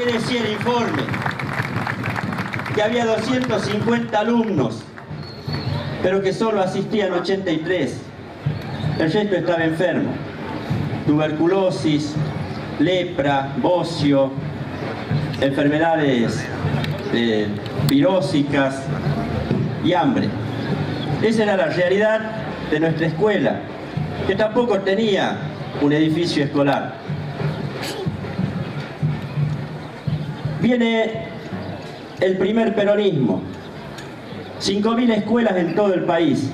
¿Qué decía el informe? Que había 250 alumnos, pero que solo asistían 83. El resto estaba enfermo. Tuberculosis, lepra, bocio, enfermedades eh, pirósicas y hambre. Esa era la realidad de nuestra escuela, que tampoco tenía un edificio escolar. Viene el primer peronismo, 5.000 escuelas en todo el país.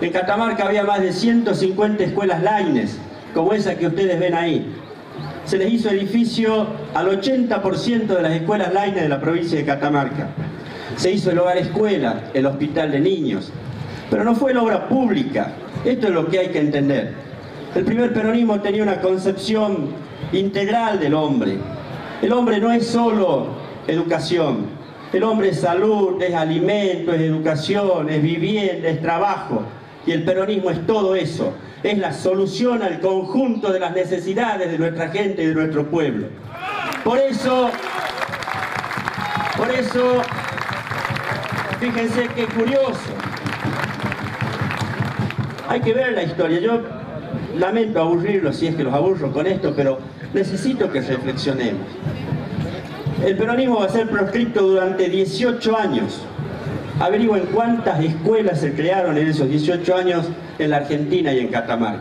En Catamarca había más de 150 escuelas laines, como esa que ustedes ven ahí. Se les hizo edificio al 80% de las escuelas laines de la provincia de Catamarca. Se hizo el hogar escuela, el hospital de niños. Pero no fue la obra pública. Esto es lo que hay que entender. El primer peronismo tenía una concepción integral del hombre. El hombre no es solo educación. El hombre es salud, es alimento, es educación, es vivienda, es trabajo. Y el peronismo es todo eso. Es la solución al conjunto de las necesidades de nuestra gente y de nuestro pueblo. Por eso, por eso, fíjense qué curioso. Hay que ver la historia. Yo lamento aburrirlos si es que los aburro con esto, pero necesito que reflexionemos. El peronismo va a ser proscripto durante 18 años. Averigüen cuántas escuelas se crearon en esos 18 años en la Argentina y en Catamarca.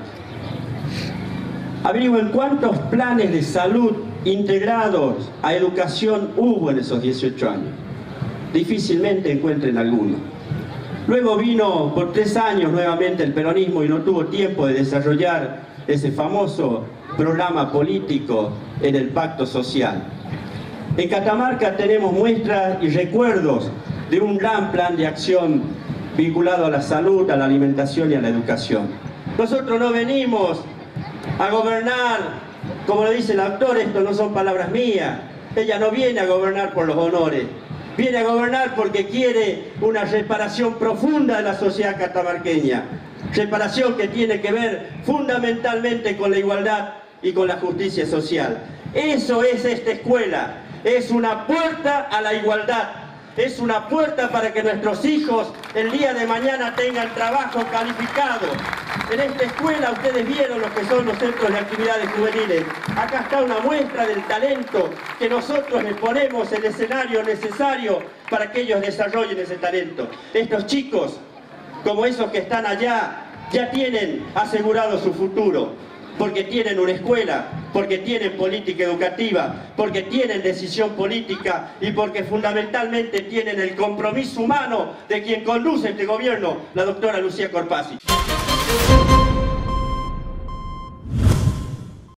Averigüen cuántos planes de salud integrados a educación hubo en esos 18 años. Difícilmente encuentren alguno. Luego vino por tres años nuevamente el peronismo y no tuvo tiempo de desarrollar ese famoso programa político en el pacto social. En Catamarca tenemos muestras y recuerdos de un gran plan de acción vinculado a la salud, a la alimentación y a la educación. Nosotros no venimos a gobernar, como lo dice el autor, esto no son palabras mías, ella no viene a gobernar por los honores, viene a gobernar porque quiere una reparación profunda de la sociedad catamarqueña, reparación que tiene que ver fundamentalmente con la igualdad y con la justicia social. Eso es esta escuela, es una puerta a la igualdad, es una puerta para que nuestros hijos el día de mañana tengan trabajo calificado. En esta escuela ustedes vieron lo que son los centros de actividades juveniles. Acá está una muestra del talento que nosotros les ponemos el escenario necesario para que ellos desarrollen ese talento. Estos chicos, como esos que están allá, ya tienen asegurado su futuro porque tienen una escuela, porque tienen política educativa, porque tienen decisión política y porque fundamentalmente tienen el compromiso humano de quien conduce este gobierno, la doctora Lucía Corpasi.